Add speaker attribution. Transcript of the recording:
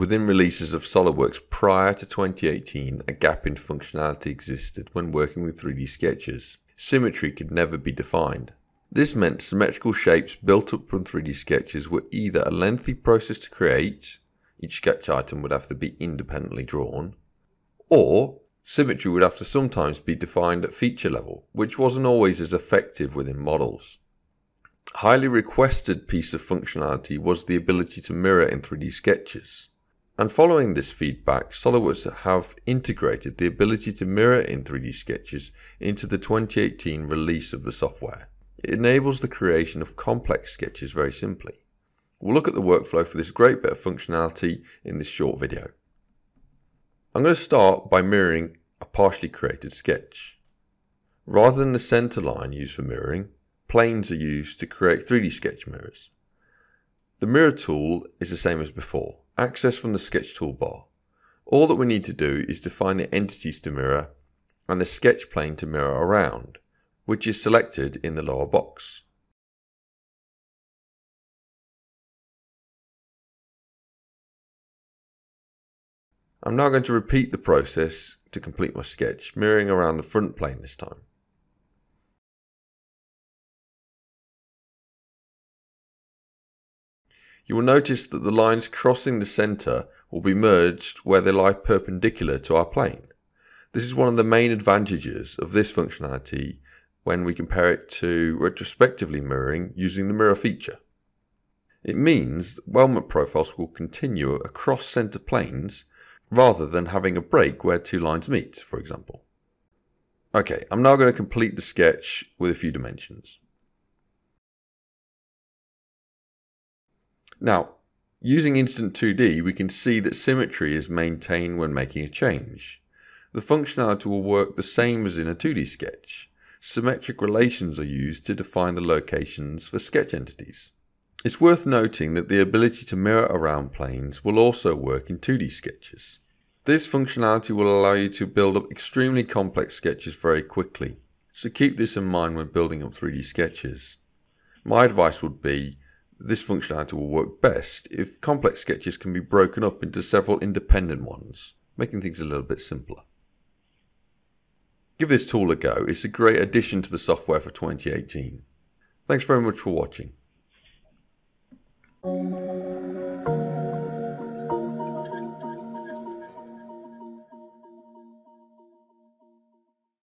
Speaker 1: Within releases of SOLIDWORKS prior to 2018, a gap in functionality existed when working with 3D sketches. Symmetry could never be defined. This meant symmetrical shapes built up from 3D sketches were either a lengthy process to create, each sketch item would have to be independently drawn, or symmetry would have to sometimes be defined at feature level, which wasn't always as effective within models. Highly requested piece of functionality was the ability to mirror in 3D sketches. And following this feedback, SOLIDWORKS have integrated the ability to mirror in 3D sketches into the 2018 release of the software. It enables the creation of complex sketches very simply. We'll look at the workflow for this great bit of functionality in this short video. I'm going to start by mirroring a partially created sketch. Rather than the center line used for mirroring, planes are used to create 3D sketch mirrors. The mirror tool is the same as before, access from the sketch toolbar. All that we need to do is define the entities to mirror and the sketch plane to mirror around which is selected in the lower box. I'm now going to repeat the process to complete my sketch, mirroring around the front plane this time. You will notice that the lines crossing the centre will be merged where they lie perpendicular to our plane. This is one of the main advantages of this functionality when we compare it to retrospectively mirroring using the mirror feature. It means that Weldment profiles will continue across center planes rather than having a break where two lines meet, for example. Okay, I'm now going to complete the sketch with a few dimensions. Now, using Instant 2D, we can see that symmetry is maintained when making a change. The functionality will work the same as in a 2D sketch, symmetric relations are used to define the locations for sketch entities. It's worth noting that the ability to mirror around planes will also work in 2D sketches. This functionality will allow you to build up extremely complex sketches very quickly, so keep this in mind when building up 3D sketches. My advice would be this functionality will work best if complex sketches can be broken up into several independent ones, making things a little bit simpler. Give this tool a go. It's a great addition to the software for 2018. Thanks very much for watching. Música